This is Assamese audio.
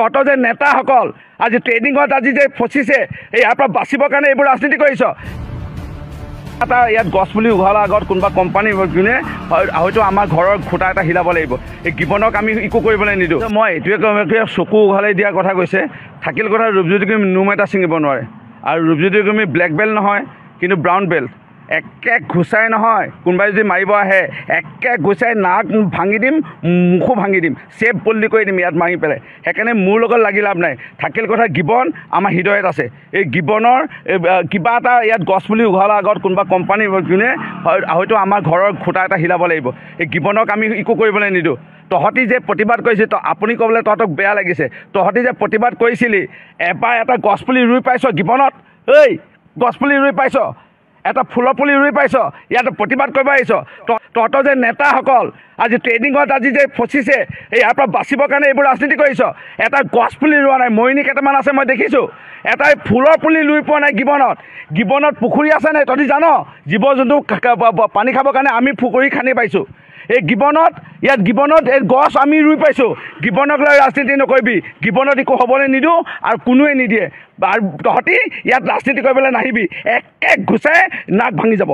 তহঁতৰ যে নেতাসকল আজি ট্ৰেইনিঙত আজি যে ফচিছে ইয়াৰ পৰা বাচিবৰ কাৰণে এইবোৰ ৰাজনীতি কৰিছ। এটা ইয়াত গছ পুলি উঘালাৰ আগত কোনোবা কোম্পানী যোনে হয়- হয়তো আমাৰ ঘৰৰ খুঁটা এটা হিলাব লাগিব। এই গিবনক আমি একো কৰিবলৈ নিদিওঁ। মই এইটোৱে যে চকু উঘালাই দিয়াৰ কথা কৈছে। থাকিল কথা ৰূপজ্যোতি কুৰ্মী নোম এটা ছিঙিব নোৱাৰে। আৰু ৰূপজ্যোতি কুৰ্মী ব্লেক বেল্ট নহয় কিন্তু ব্ৰাউন বেল্ট একে ঘুচাই নহয় কোনোবাই যদি মাৰিব আহে একে ঘুচাই নাক ভাঙি দিম মুখো ভাঙি দিম চেপ পল্লি কৰি দিম ইয়াত মাৰি পেলাই। সেইকাৰণে মোৰ লগত লাগি লাভ নাই। থাকিল কথা গিবন আমাৰ হৃদয়ত আছে। এই গিবনৰ কিবা এটা ইয়াত গছ পুলি উঘালাৰ আগত কোনোবা কোম্পানী হয়- হয়তো আমাৰ ঘৰৰ খুঁটা এটা হিলাব লাগিব। এই গিবনক আমি একো কৰিবলৈ নিদিওঁ। তহঁতি যে প্ৰতিবাদ কৰিছে ত আপুনি ক'বলৈ তহঁতক বেয়া লাগিছে। তহঁতি যে প্ৰতিবাদ কৰিছিলি এবাৰ এটা গছপুলি ৰুই পাইছ গিবনত? ঐ গছপুলি ৰুই পাইছ? এটা ফুলৰ পুলি ৰুই পাইছ ইয়াত প্ৰতিবাদ কৰিব আহিছ। তহঁতৰ যে নেতাসকল আজি ট্ৰেইনিঙত আজি যে ফচিছে ইয়াৰ পৰা বাচিবৰ কাৰণে এইবোৰ ৰাজনীতি কৰিছ। এটা গছ পুলি ৰোৱা নাই মৰিনী কেইটামান আছে মই দেখিছোঁ। এটাই ফুলৰ পুলি ৰুই পোৱা নাই গিবনত। গিবনত পুখুৰী আছে নাই তহঁতি জান? জীৱ জন্তু পানী খাবৰ কাৰণে আমি পুখুৰী খান্দি পাইছোঁ। এই গিবনত ইয়াত গিবনত এই গছ আমি ৰুই পাইছোঁ। গিবনক লৈ ৰাজনীতি নকৰিবি। গিবনত একো হ'বলৈ নিদিওঁ আৰু কোনোৱে নিদিয়ে। আৰু তহঁতি ইয়াত ৰাজনীতি কৰিবলৈ নাহিবি। এক এক ঘুচাই নাক ভাঙি যাব।